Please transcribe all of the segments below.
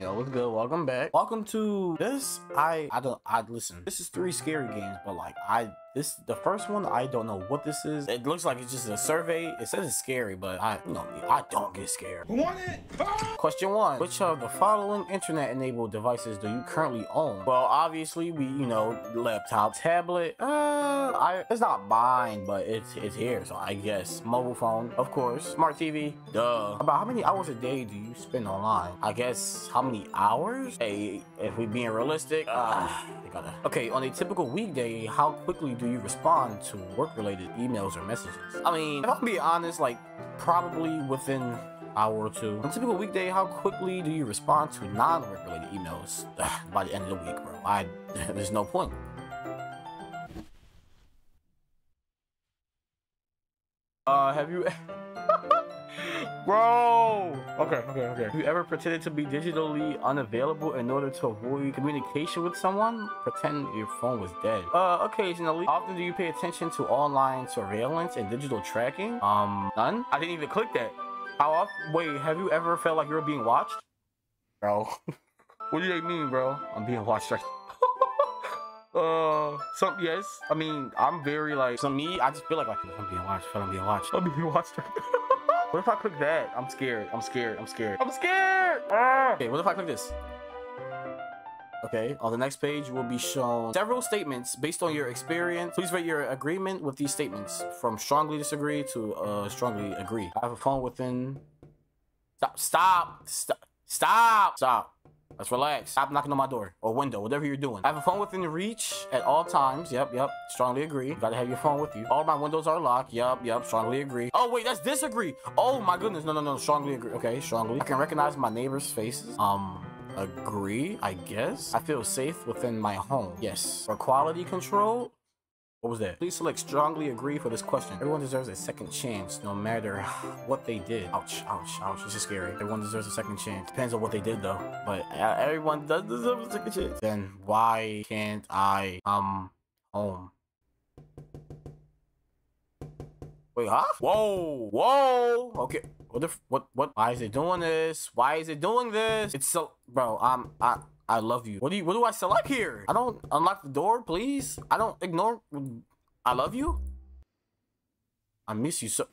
Yo, what's good? Welcome back. Welcome to this. I I don't I listen. This is three scary games, but like I this the first one I don't know what this is. It looks like it's just a survey. It says it's scary, but I you know I don't get scared. Want it? Question one: Which of the following internet-enabled devices do you currently own? Well, obviously we you know laptop, tablet. Uh, I it's not mine, but it's it's here, so I guess mobile phone, of course, smart TV. Duh. About how many hours a day do you spend online? I guess how many hours? Hey, if we being realistic, uh, gotta. Okay, on a typical weekday, how quickly do you respond to work-related emails or messages? I mean, if I'm being honest, like probably within hour or two. On a typical weekday, how quickly do you respond to non-work related emails by the end of the week, bro? I there's no point. Uh, have you, bro? Okay, okay, okay. Have you ever pretended to be digitally unavailable in order to avoid communication with someone? Pretend your phone was dead. Uh, occasionally. Often do you pay attention to online surveillance and digital tracking? Um, none. I didn't even click that. How often? Wait, have you ever felt like you were being watched? Bro. what do you mean, bro? I'm being watched right Uh, some yes. I mean, I'm very like. So me, I just feel like like I'm being watched. Feel I'm being watched. I'm being watched. right what if I click that? I'm scared. I'm scared. I'm scared. I'm scared. Ah! Okay, what if I click this? Okay, on the next page will be shown several statements based on your experience. Please rate your agreement with these statements from strongly disagree to uh, strongly agree. I have a phone within. Stop! Stop! Stop! Stop! Stop! Let's relax. Stop knocking on my door or window, whatever you're doing. I have a phone within reach at all times. Yep, yep. Strongly agree. You gotta have your phone with you. All my windows are locked. Yep, yep. Strongly agree. Oh, wait, that's disagree. Oh, my goodness. No, no, no. Strongly agree. Okay, strongly. I can recognize my neighbors' faces. Um, agree, I guess. I feel safe within my home. Yes. For quality control, what was that? Please select strongly agree for this question. Everyone deserves a second chance, no matter what they did. Ouch, ouch, ouch. This is scary. Everyone deserves a second chance. Depends on what they did, though. But uh, everyone does deserve a second chance. Then why can't I come home? Wait, huh? Whoa, whoa. Okay. What the? What? What? Why is it doing this? Why is it doing this? It's so, bro. I'm. I. I love you. What do you? What do I select here? I don't unlock the door, please. I don't ignore. I love you. I miss you so.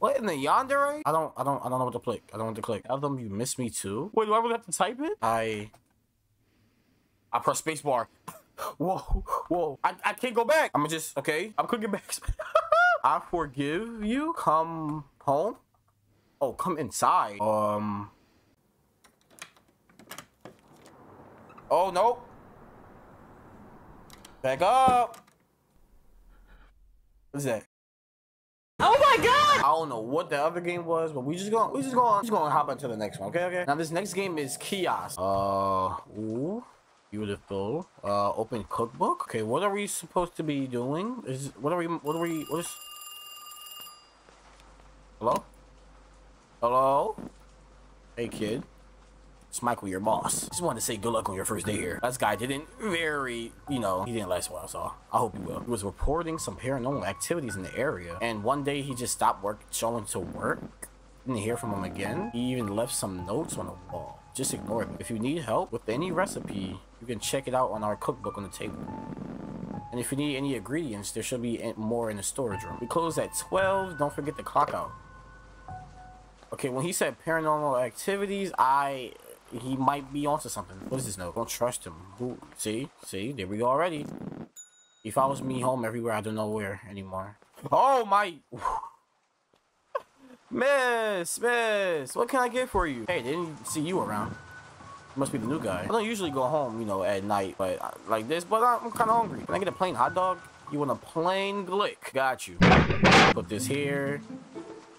What in the yandere? I don't. I don't. I don't know what to click. I don't what to click. Tell them you miss me too. Wait, do I really have to type it? I. I press spacebar. whoa, whoa. I, I can't go back. I'm just okay. I'm clicking back. I forgive you. Come home. Oh, come inside. Um. Oh, no. Back up. What's that? Oh my god! I don't know what the other game was, but we just going we just going we just going to hop into the next one. Okay, okay. Now this next game is Kiosk. Uh, ooh, beautiful. Uh, open cookbook. Okay, what are we supposed to be doing? Is what are we? What are we? What is? Hello? Hello? Hey, kid. Michael, your boss. Just wanted to say good luck on your first day here. This guy didn't very, you know, he didn't last well, so I hope he will. He was reporting some paranormal activities in the area, and one day he just stopped work, showing to work. Didn't hear from him again. He even left some notes on the wall. Just ignore them. If you need help with any recipe, you can check it out on our cookbook on the table. And if you need any ingredients, there should be more in the storage room. We close at 12. Don't forget the clock out. Okay, when he said paranormal activities, I he might be onto something. What is this note? Don't trust him. Who? See? See? There we go already. He follows me home everywhere. I don't know where anymore. Oh, my... miss! Miss! What can I get for you? Hey, didn't see you around. Must be the new guy. I don't usually go home, you know, at night, but uh, like this. But I'm kind of hungry. Can I get a plain hot dog? You want a plain glick? Got you. Put this here.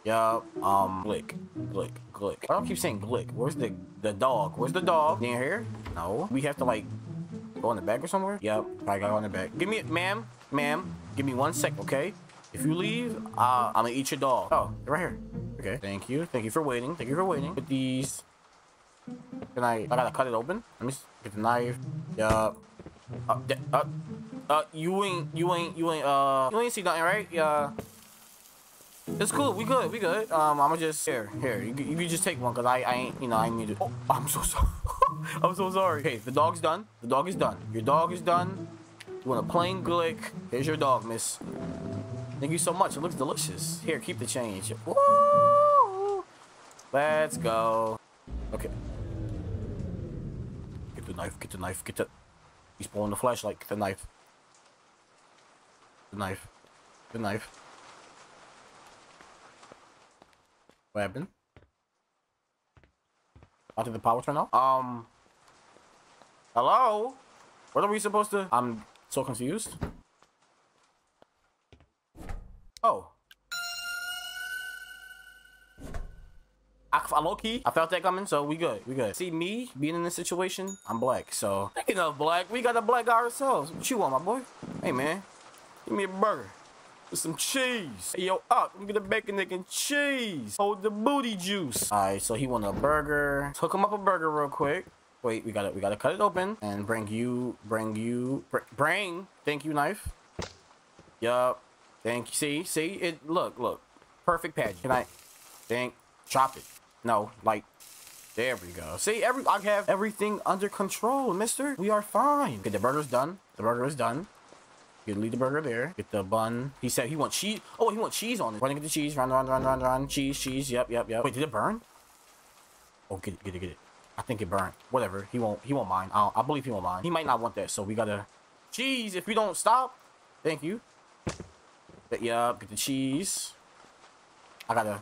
Yup. Um, glick, glick, glick. I don't keep saying glick. Where's the the dog? Where's the dog? Near here? No. We have to like go in the back or somewhere. Yep. I got on the back. Give me ma'am, ma'am. Give me one sec, okay? If you leave, uh, I'm gonna eat your dog. Oh, right here. Okay. Thank you. Thank you for waiting. Thank you for waiting. Put these. Can I? I gotta cut it open. Let me get the knife. Yup. Uh, uh, uh, you ain't, you ain't, you ain't, uh, you ain't see nothing, right? Yeah. It's cool. We good. We good. Um, I'ma just here, here. You, you can just take one, cause I, I ain't, you know, I need to. Oh, I'm so sorry. I'm so sorry. Okay, the dog's done. The dog is done. Your dog is done. You want a plain glick? Here's your dog, miss. Thank you so much. It looks delicious. Here, keep the change. Woo! Let's go. Okay. Get the knife. Get the knife. Get the. He's pulling the flashlight. Get the knife. The knife. The knife. What happened? How did the power turn off? Um. Hello? What are we supposed to? I'm so confused. Oh. I, I low key, I felt that coming, so we good, we good. See me being in this situation, I'm black, so speaking of black, we got a black guy ourselves. What you want, my boy? Hey man, give me a burger with some cheese. Hey yo, up, I'm gonna bacon, egg, and cheese. Hold the booty juice. All right, so he want a burger. Let's hook him up a burger real quick. Wait, we gotta we gotta cut it open and bring you bring you br bring. Thank you, knife. Yup. Thank you. See, see it. Look, look. Perfect patch. Can I? Thank. Chop it. No, like. There we go. See, every I have everything under control, Mister. We are fine. Okay, the burger's done. The burger is done. You leave the burger there. Get the bun. He said he wants cheese. Oh, he wants cheese on it. Running get the cheese. Run, run, run, run, run. Cheese, cheese. Yep, yep, yep. Wait, did it burn? Oh, get it, get it, get it. I think it burned. Whatever. He won't. He won't mind. I, I believe he won't mind. He might not want that, so we gotta. Cheese. If we don't stop. Thank you. But yeah, get the cheese. I gotta.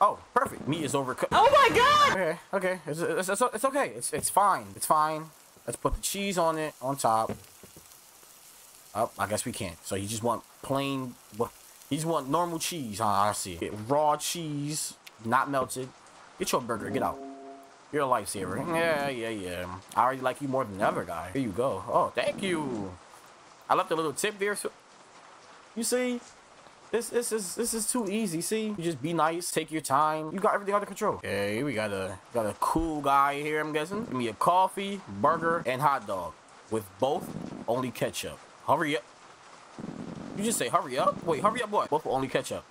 Oh, perfect. Meat is overcooked. Oh my god! Okay, okay. It's, it's, it's, it's okay. It's it's fine. It's fine. Let's put the cheese on it on top. Oh, I guess we can't. So you just want plain. What? You just want normal cheese, huh? I see. Get raw cheese, not melted. Get your burger. Get out. You're a lifesaver. Yeah, yeah, yeah. I already like you more than other guy. Here you go. Oh, thank you. I left a little tip there. So you see, this this is this is too easy. See, you just be nice, take your time. You got everything under control. Okay, we got a got a cool guy here. I'm guessing. Give me a coffee, burger, and hot dog with both only ketchup. Hurry up. You just say hurry up. Wait, hurry up. What? Both only ketchup.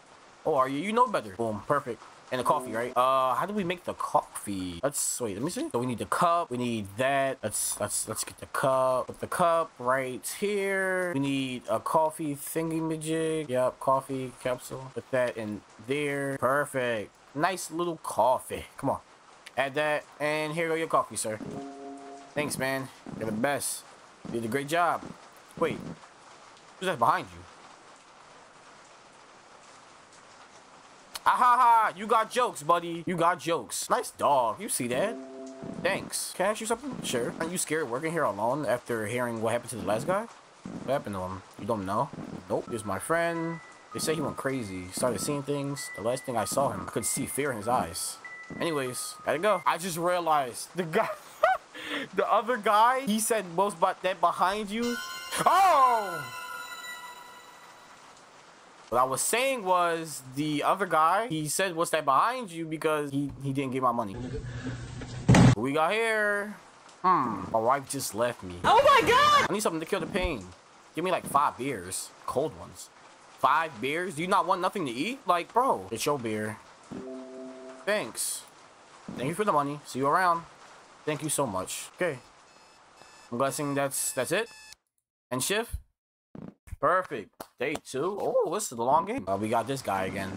Oh, are you? You know better. Boom. Perfect. And the coffee, right? Uh, how do we make the coffee? Let's wait. Let me see. So we need the cup. We need that. Let's let's let's get the cup. Put the cup right here. We need a coffee thingy majig. Yep, coffee capsule. Put that in there. Perfect. Nice little coffee. Come on. Add that. And here go your coffee, sir. Thanks, man. You're the best. You did a great job. Wait. Who's that behind you? Ah ha ha! You got jokes, buddy. You got jokes. Nice dog. You see that? Thanks. Can I ask you something? Sure. Aren't you scared working here alone after hearing what happened to the last guy? What happened to him? You don't know? Nope. Here's my friend. They say he went crazy. Started seeing things. The last thing I saw him, I could see fear in his eyes. Anyways, gotta go. I just realized the guy, the other guy, he said, "What's but that behind you?" Oh! What I was saying was the other guy, he said, what's that behind you? Because he, he didn't get my money. We got here? Hmm, my wife just left me. Oh my god! I need something to kill the pain. Give me like five beers. Cold ones. Five beers? Do you not want nothing to eat? Like, bro, it's your beer. Thanks. Thank you for the money. See you around. Thank you so much. Okay. I'm guessing that's that's it. And shift. Perfect. Day two. Oh, this is the long game. Uh, we got this guy again.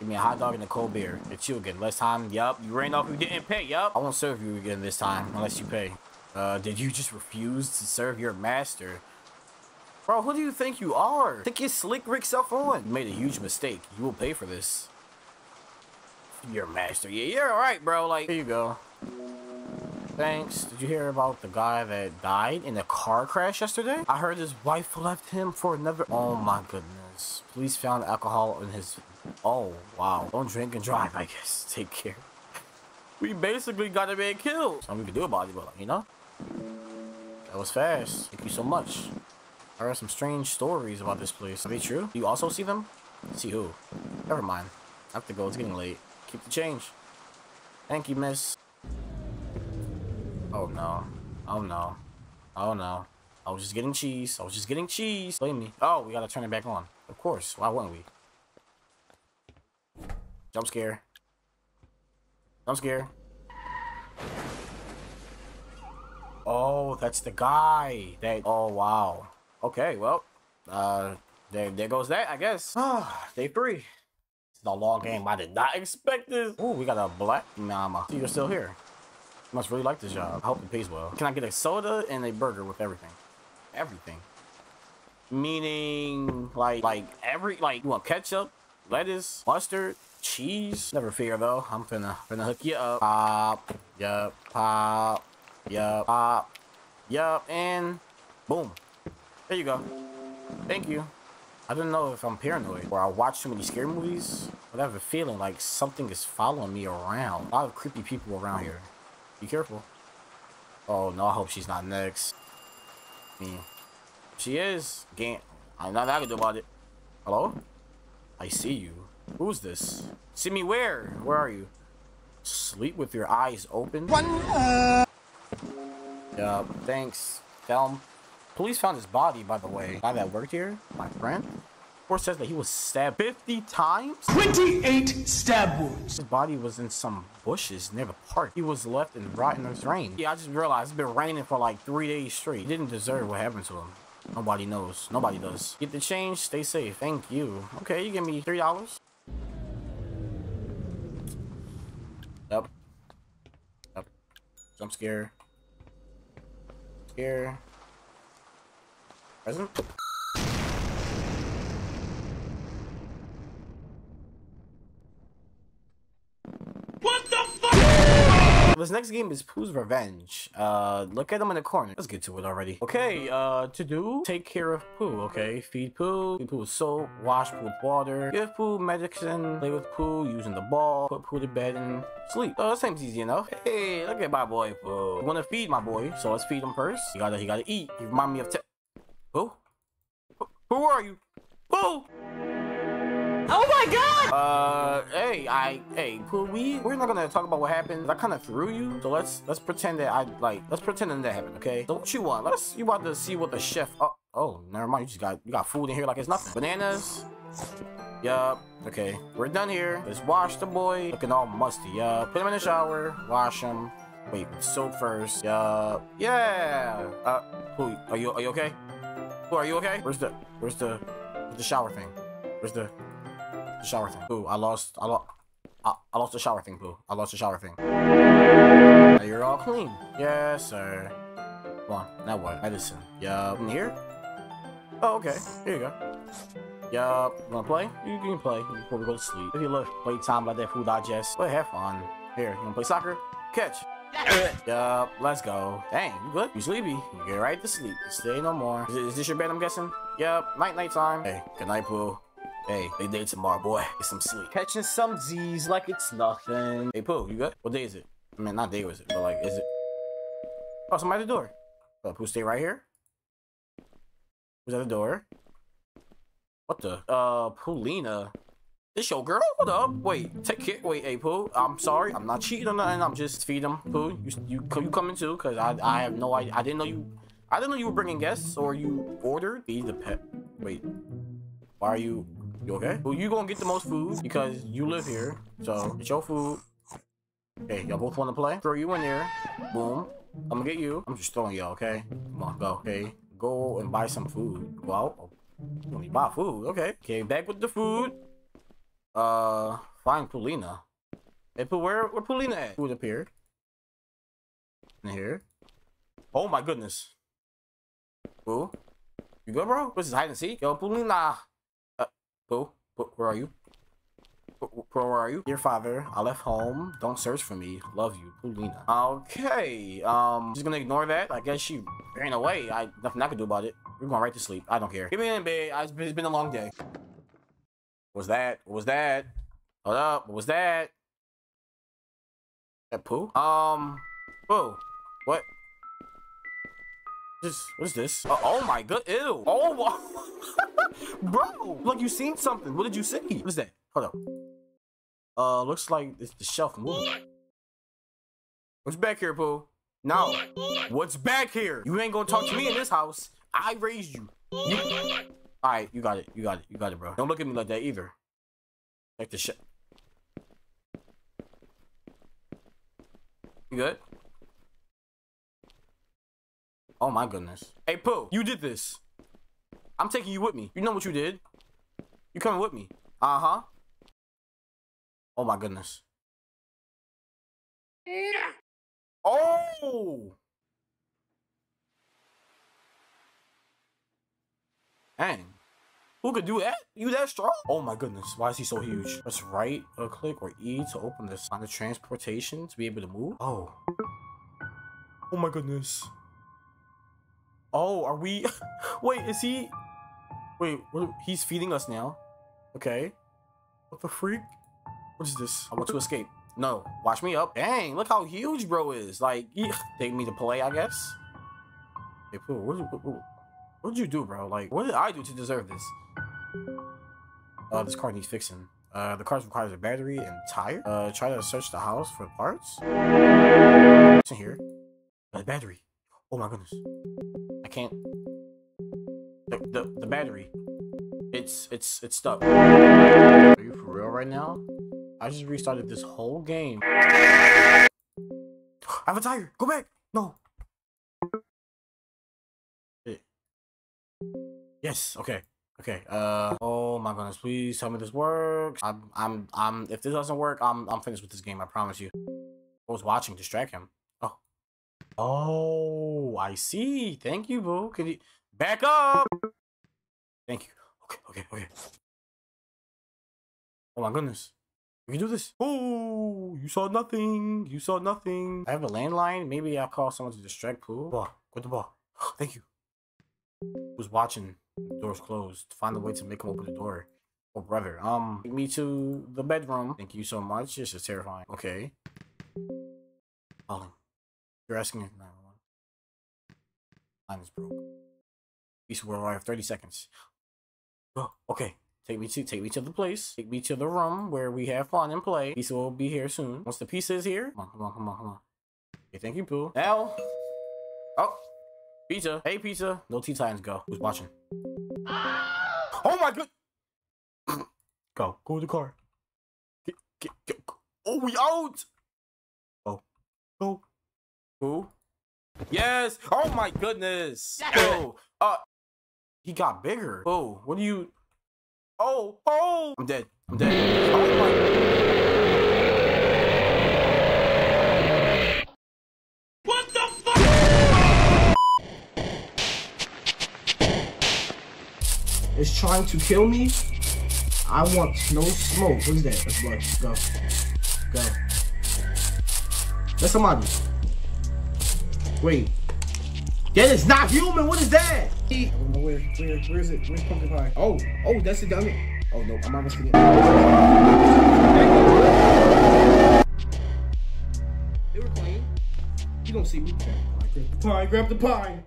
Give me a hot dog and a cold beer. It's you again. Last time, yup. You ran off. You didn't pay. Yup. I won't serve you again this time unless you pay. Uh, did you just refuse to serve your master? Bro, who do you think you are? Think your slick Rick self on. You made a huge mistake. You will pay for this. Your master. Yeah, you're alright, bro. Like, here you go. Thanks. Did you hear about the guy that died in a car crash yesterday? I heard his wife left him for another. Oh my goodness. Police found alcohol in his. Oh, wow. Don't drink and drive, I guess. Take care. We basically got a man killed. Something can do about it, but you know? That was fast. Thank you so much. I heard some strange stories about this place. Are they true? Do you also see them? See who? Never mind. I have to go. It's getting late. Keep the change. Thank you, miss. Oh no. Oh no. Oh no. I was just getting cheese. I was just getting cheese. Blame me. Oh, we gotta turn it back on. Of course. Why wouldn't we? Jump scare. Jump scare. Oh, that's the guy. That. Oh wow. Okay, well, uh, there, there goes that. I guess. Ah, day three. It's a long game. I did not expect this. Oh, we got a black mama. You're still here. Must really like this job. I hope it pays well. Can I get a soda and a burger with everything? Everything. Meaning, like, like every, like, you want ketchup, lettuce, mustard, cheese? Never fear though. I'm finna, finna hook you up. Pop, yup, pop, yup, pop, yup, and boom. There you go. Thank you. I don't know if I'm paranoid or I watch too many scary movies, but I have a feeling like something is following me around. A lot of creepy people around here. Be careful. Oh no, I hope she's not next. I mean, she is. Can't. I'm not I can do about it. Hello? I see you. Who's this? See me where? Where are you? Sleep with your eyes open? One. Uh... Yeah, thanks. Tell. Police found his body, by the way. Guy that worked here, my friend. Report says that he was stabbed 50 times? 28 stab wounds. His body was in some bushes near the park. He was left in rotten rain. Yeah, I just realized it's been raining for like three days straight. He didn't deserve what happened to him. Nobody knows. Nobody does. Get the change, stay safe. Thank you. Okay, you give me three dollars. Yep. Yep. Jump scare. Scare. Present? What the fuck? This next game is Pou's Revenge. Uh, look at him in the corner. Let's get to it already. Okay, uh, to do, take care of Pou, okay? Feed Pou, feed Pou with soap, wash Pou with water, give Pou medicine, play with Pou using the ball, put Pou to bed and sleep. Oh, that seems easy enough. Hey, look at my boy Pou. You wanna feed my boy, so let's feed him first. You gotta, he gotta eat. You remind me of who? Who are you? Who? Oh my god! Uh, hey, I, hey, Pou, we, we're not gonna talk about what happened. I kind of threw you, so let's, let's pretend that I, like, let's pretend that that happened, okay? So what you want? Let's, you about to see what the chef, oh, oh, never mind, you just got, you got food in here like it's nothing. Bananas. Yup. Okay, we're done here. Let's wash the boy. Looking all musty. Yup. Put him in the shower. Wash him. Wait, soap first. Yup. Yeah. Uh, Pou, are you, are you okay? Pou, are you okay? Where's the, where's the, where's the shower thing? Where's the, the shower thing? Pou, I lost, I lost, I, I lost the shower thing, Pou. I lost the shower thing. Now you're all clean. Yes, sir. Come on, now what? Medicine. Yup. In here? Oh, okay. Here you go. Yup. You wanna play? You can play before we go to sleep. If you look, play time, let that food digest. But have fun. Here, you wanna play soccer? Catch. Yup, let's go. Dang, you good? You sleepy? You get right to sleep. Stay no more. Is, is this your bed, I'm guessing? Yup, night, night time. Hey, good night, Pou. Hey, big day tomorrow, boy. Get some sleep. Catching some Z's like it's nothing. Hey, Pou, you good? What day is it? I mean, not day was it, but like, is it? Oh, somebody at the door. Oh, Pou, stay right here. Who's at the door? What the? Uh, Poolina. This your girl? Hold up. Wait, take care. Wait, hey, Pou. I'm sorry. I'm not cheating or nothing. I'm just feeding them. Pou, you, you, you coming too? Because I, I have no idea. I didn't know you... I didn't know you were bringing guests or you ordered. Feed the pet. Wait. Why are you... You okay? Well, you gonna get the most food because you live here. So, it's your food. Okay, y'all both want to play? Throw you in there. Boom. I'm gonna get you. I'm just throwing y'all, okay? Come on, go. Okay. Go and buy some food. Go out. You only buy food. Okay. Okay, back with the food. Uh, find Poolina. Hey, where, where Poolina at? Food appeared. In here. Oh my goodness. Pou? You good, bro? What's this, hide and seek? Yo, Poolina. Pou? Pou, where are you? Where are you? Dear father, I left home. Don't search for me. Love you, Poolina. Okay, um, just gonna ignore that. I guess she ran away. I nothing I can do about it. We're going right to sleep. I don't care. Get me in bed. It's been, it's been a long day. What was that? What was that? Hold up. What was that? That poo? Um, Pou. What? This, what is this? Uh, oh my god, ew. Oh, bro. Look, you seen something. What did you see? What is that? Hold on. Uh, looks like it's the shelf moving. What's back here, Pou? No. What's back here? You ain't gonna talk to me in this house. I raised you. Alright, you got it. You got it. You got it, bro. Don't look at me like that either. Like the shit. You good? Oh my goodness. Hey Pou, you did this. I'm taking you with me. You know what you did. You coming with me. Uh-huh. Oh my goodness. Oh! Dang. Who could do that? You that strong? Oh my goodness. Why is he so huge? Press right a click or E to open this on the transportation to be able to move. Oh. Oh my goodness. Oh, are we? Wait, is he? Wait, he's feeding us now. Okay. What the freak? What is this? I want to escape. No, watch me up. Dang, look how huge bro is. Like, yeah. take me to play, I guess. Hey, Pou, what, what, what, what did you do, bro? Like, what did I do to deserve this? Uh, this car needs fixing. Uh, the car requires a battery and tire. Uh, try to search the house for parts. In here. The battery. Oh my goodness. Can't. The, the, the battery. It's, it's, it's stuck. Are you for real right now? I just restarted this whole game. I have a tire. Go back. No. Yes. Okay. Okay. Uh. Oh my goodness. Please tell me this works. I'm. I'm. I'm. If this doesn't work, I'm. I'm finished with this game. I promise you. I was watching. Distract him. Oh. Oh. I see. Thank you, boo. Can you back up? Thank you. Okay. Okay. Okay. Oh my goodness. We can do this. Oh, you saw nothing. You saw nothing. I have a landline. Maybe I'll call someone to distract Pou. Ball. With the ball. Thank you. Who's watching? The door's closed. Find a way to make him open the door. Oh, brother. Um, take me to the bedroom. Thank you so much. This is terrifying. Okay. Calling. You're asking if 911. Line is broke. Peace will arrive 30 seconds. Oh, okay. Take me to take me to the place. Take me to the room where we have fun and play. Pizza will be here soon. Once the pizza is here, come on, come on, come on, come on. Okay, thank you, Pou. Now, oh, pizza. Hey, pizza. No tea times. Go. Who's watching? Oh my god. go. Go to the car. Get, get, get. Oh, we out. Go. Go. Who? Yes. Oh my goodness. Oh. Uh. He got bigger. Oh, what do you? Oh, oh! I'm dead. I'm dead. Oh my. What the fuck? is trying to kill me. I want no smoke. What is that? That's blood. Go. Go. That's somebody. Wait. That is not human. What is that? I don't know where, where, where is it? Where's pumpkin pie? Oh, oh, that's the dummy. Oh no, I'm almost forgetting. They were playing. You don't see me. The pie. Grab the pie.